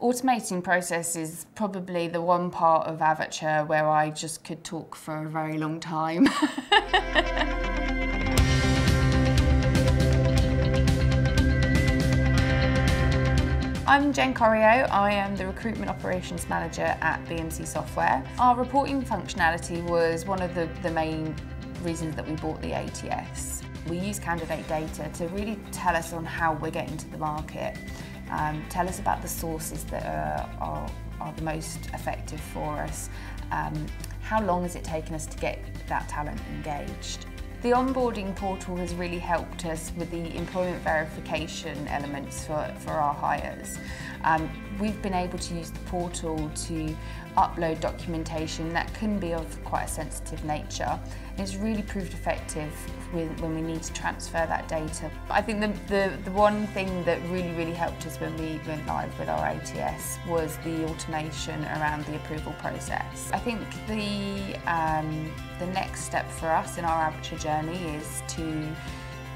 Automating process is probably the one part of Avature where I just could talk for a very long time. I'm Jen Corio. I am the Recruitment Operations Manager at BMC Software. Our reporting functionality was one of the, the main reasons that we bought the ATS. We use candidate data to really tell us on how we're getting to the market, um, tell us about the sources that are, are, are the most effective for us, um, how long has it taken us to get that talent engaged. The onboarding portal has really helped us with the employment verification elements for, for our hires. Um, we've been able to use the portal to upload documentation that can be of quite a sensitive nature. It's really proved effective with, when we need to transfer that data. I think the, the, the one thing that really, really helped us when we went live with our ATS was the automation around the approval process. I think the, um, the next step for us in our Avature journey is to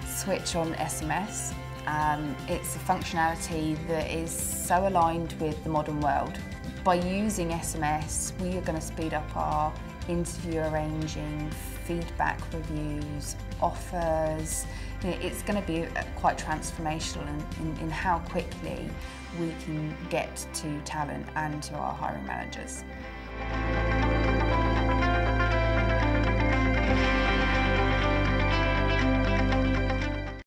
switch on SMS um, it's a functionality that is so aligned with the modern world. By using SMS, we are going to speed up our interview arranging, feedback reviews, offers. You know, it's going to be uh, quite transformational in, in, in how quickly we can get to talent and to our hiring managers.